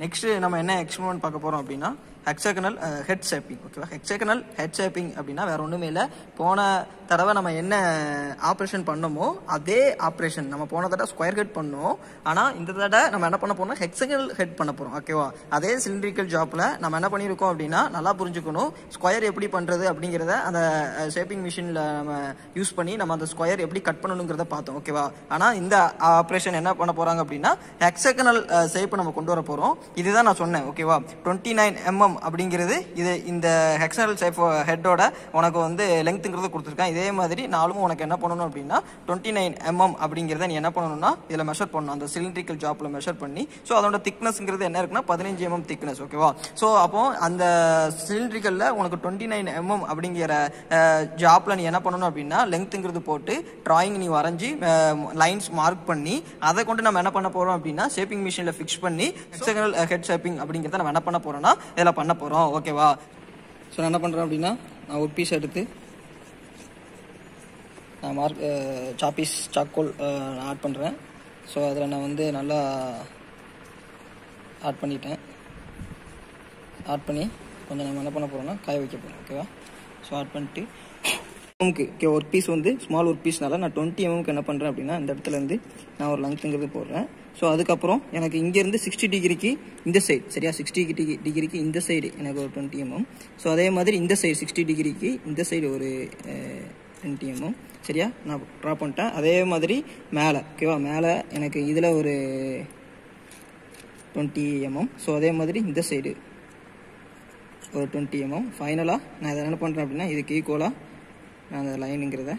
Next நம்ம என்ன experiment பார்க்க போறோம் அப்படின்னா ஹெக்ஸாகனல் ஹெட் ஷேப்பிங் ஓகேவா ஹெக்ஸாகனல் ஹெட் ஷேப்பிங் அப்படின்னா வேற ஒன்றுமே இல்லை. போன தடவை நம்ம என்ன ஆப்ரேஷன் பண்ணோமோ அதே ஆப்ரேஷன் நம்ம போன தடவை ஸ்கொயர் ஹெட் பண்ணோம். ஆனால் இந்த தடவை நம்ம என்ன பண்ண போறோம் ஹெக்ஸாகனல் ஹெட் பண்ண போகிறோம் ஓகேவா அதே சிலிண்ட்ரிக்கல் ஜாப்பில் நம்ம என்ன பண்ணியிருக்கோம் அப்படின்னா நல்லா புரிஞ்சுக்கணும் ஸ்கொயர் எப்படி பண்ணுறது அப்படிங்கிறத அந்த uh, ஷேப்பிங் மிஷினில் நம்ம யூஸ் பண்ணி நம்ம அந்த ஸ்கொயர் எப்படி கட் பண்ணணுங்கிறத பார்த்தோம். ஓகேவா ஆனால் இந்த ஆப்ரேஷன் என்ன பண்ண போகிறாங்க அப்படின்னா ஹெக்ஸாகனல் ஷேப் uh, நம்ம கொண்டு வர போகிறோம் இதுதான் நான் சொன்னேன். ஓகேவா டுவெண்ட்டி நைன் எம்எம் அப்படிங்கிறது இது இந்த ஹெக்ஸனல் ஷேப் ஹெட்டோட உனக்கு வந்து லெங்க்த்துங்கிறது கொடுத்துருக்கேன். இதே மாதிரி நாலும் உனக்கு என்ன பண்ணணும் அப்படின்னா டுவெண்ட்டி நைன் எம்எம் அப்படிங்கிறத நீ என்ன பண்ணணும்னா இதில் மெஷர் பண்ணணும். அந்த சிலிண்ட்ரிக்கல் ஜாப்பில் மெஷர் பண்ணி ஸோ அதோட திக்னஸ்ங்கிறது என்ன இருக்குன்னா பதினஞ்சு எம்எம் திக்னஸ் ஓகேவா ஸோ அப்போ அந்த சிலிண்ட்ரிக்கலில் உனக்கு டுவெண்ட்டி நைன் எம்எம் அப்படிங்கிற ஜாப்பில் நீ என்ன பண்ணணும் அப்படின்னா லெங்க்த்துங்கிறது போட்டு டிராயிங் நீ வரைஞ்சி லைன்ஸ் மார்க் பண்ணி அதை கொண்டு நம்ம என்ன பண்ண போகிறோம் அப்படின்னா ஷேப்பிங் மிஷினில் ஃபிக்ஸ் பண்ணி ஹெட் ஷேப்பிங் அப்படிங்கிறத நம்ம என்ன பண்ண போகிறோம்னா இதில் பண்ண போகிறோம் ஓகேவா? ஸோ நான் என்ன பண்ணுறேன் அப்படின்னா நான் ஒரு பீஸ் எடுத்து நான் மார்க் சாப்பீஸ் சாக்கோல் நான் ஆட் பண்ணுறேன் ஸோ அதில் நான் வந்து நல்லா ஆட் பண்ணிட்டேன். ஆட் பண்ணி கொஞ்சம் நம்ம என்ன பண்ண போகிறோம்னா காய வைக்க போகிறோம் ஓகேவா? ஸோ ஆட் பண்ணிட்டு எம்எம்க்கு ஓகே ஒரு பீஸ் வந்து ஸ்மால் ஒரு பீஸ்னால நான் டுவெண்ட்டி எம்எம்க்கு என்ன பண்ணுறேன் அப்படின்னா இந்த இடத்துல இருந்து நான் ஒரு லெங்க்ங்கிறது போடுறேன். ஸோ அதுக்கப்புறம் எனக்கு இங்கேருந்து சிக்ஸ்டி டிகிரிக்கு இந்த சைடு சரியா? சிக்ஸ்டி டிகிரி டிகிரிக்கு இந்த சைடு எனக்கு ஒரு டுவெண்ட்டி எம்எம் ஸோ அதே மாதிரி இந்த சைடு சிக்ஸ்டி டிகிரிக்கு இந்த சைடு ஒரு eh, டுவெண்ட்டி எம்எம் சரியா? நான் ட்ரா பண்ணிட்டேன். அதே மாதிரி மேலே ஓகேவா மேலே எனக்கு இதில் ஒரு டுவெண்ட்டி எம்எம் ஸோ அதே மாதிரி இந்த சைடு ஒரு டுவெண்ட்டி எம்எம் ஃபைனலாக நான் இதை என்ன பண்ணுறேன் அப்படின்னா இதுக்கு ஈக்குவலாக நான் அந்த லைனுங்கிறத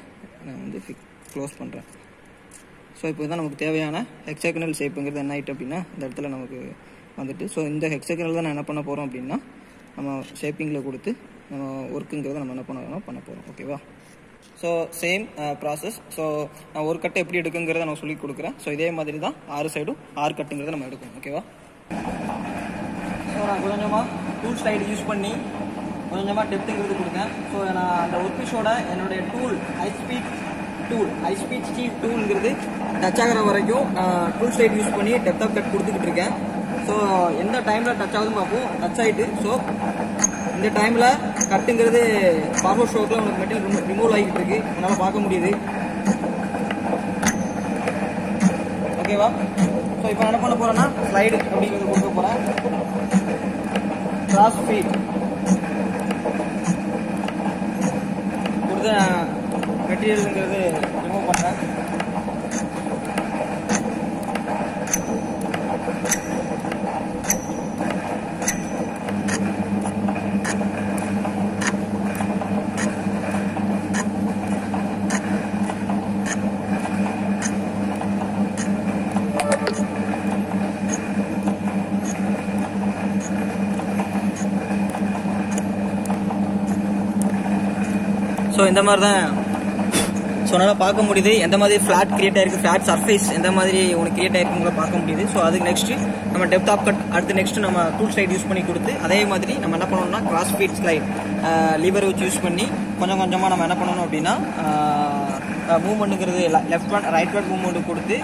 நான் வந்து க்ளோஸ் பண்ணுறேன் ஸோ இப்போ தான் நமக்கு தேவையான ஹெக்ஸாகனல் ஷேப்புங்கிறது என்ன ஆயிட்டு அப்படின்னா இந்த இடத்துல நமக்கு வந்துட்டு ஸோ இந்த ஹெக்ஸாகனல் தான் நான் என்ன பண்ண போகிறோம் அப்படின்னா நம்ம ஷேப்பிங்கில் கொடுத்து நம்ம ஒர்க்குங்கிறத நம்ம என்ன பண்ண பண்ண போகிறோம் ஓகேவா ஸோ சேம் ப்ராசஸ் ஸோ நான் ஒரு கட்டை எப்படி எடுக்குங்கிறத நான் சொல்லி கொடுக்குறேன். ஸோ இதே மாதிரி தான் ஆறு சைடும் ஆறு கட்டுங்கிறத நம்ம எடுக்கணும். ஓகேவா ஸோ நான் கொஞ்சமாக டூ சைடு யூஸ் பண்ணி கொஞ்சமாக டெப்த்துங்கிறது கொடுங்க. ஸோ நான் அந்த ஒர்க் பீஸோட என்னுடைய tool high speed tool high speed steel டூலுங்கிறது touch ஆகிற வரைக்கும் நான் டூல் ஸ்டைட் யூஸ் பண்ணி டெப்த் ஆஃப் கட் கொடுத்துக்கிட்டு இருக்கேன். ஸோ எந்த டைமில் டச் ஆகுதுன்னு பார்ப்போம். டச் ஆகிட்டு ஸோ இந்த டைமில் கட்டுங்கிறது பார்வர் ஷோக்கில் உனக்கு மெட்டீரியல் ரிமூவ் ஆகிட்டு இருக்கு. என்னால் பார்க்க முடியுது. ஓகேவா ஸோ இப்போ என்ன பண்ண போகிறேன்னா ஸ்லைடு அப்படிங்கிறது கொடுக்க போகிறேன் கிராஸ் ஃபீட் மெட்டீரியலுங்கிறது ரிமூவ் பண்ணுறேன் ஸோ இந்த மாதிரி தான் ஸோ பார்க்க முடியுது. எந்த மாதிரி ஃப்ளாட் கிரியேட் ஆயிருக்கு? ஃப்ளாட் சர்ஃபேஸ் எந்த மாதிரி உனக்கு கிரியேட் ஆயிருக்குங்கள பார்க்க முடியுது. ஸோ அதுக்கு நெக்ஸ்ட் நம்ம டெப்த் ஆஃப் கட் அடுத்து நெக்ஸ்ட் நம்ம டூல் ஸ்லைட் யூஸ் பண்ணி கொடுத்து அதே மாதிரி நம்ம என்ன பண்ணணும்னா கிராஸ் ஃபீட் ஸ்லைட் லீவர் வச்சு யூஸ் பண்ணி கொஞ்சம் கொஞ்சமாக நம்ம என்ன பண்ணணும் அப்படின்னா மூவ்மெண்ட்டுங்கிறது left hand right hand movement கொடுத்து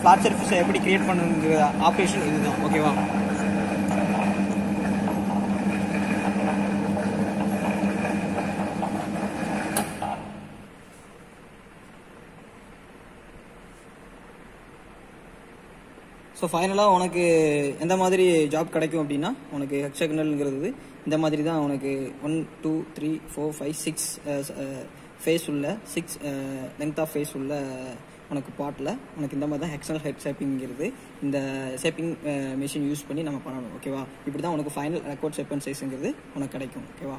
ஃப்ளாட் சர்ஃபேஸை எப்படி கிரியேட் பண்ணுங்கிற ஆப்ரேஷன் இதுதான். ஓகேவா ஸோ ஃபைனலாக உனக்கு எந்த மாதிரி ஜாப் கிடைக்கும் அப்படின்னா உனக்கு ஹெக்ஸகனல்ங்கிறது இந்த மாதிரி தான் உனக்கு one two three four five six face உள்ள சிக்ஸ் லென்த் ஆஃப் ஃபேஸ் உள்ள உனக்கு பாட்டில் உனக்கு இந்த மாதிரி தான் ஹெக்ஸனல் ஹெட் ஷேப்பிங்கிறது இந்த ஷேப்பிங் மிஷின் யூஸ் பண்ணி நம்ம பண்ணணும். ஓகேவா இப்படி தான் உனக்கு ஃபைனல் ரெக்கார்ட் ஷேப் அண்ட் சைஸுங்கிறது உனக்கு கிடைக்கும். ஓகேவா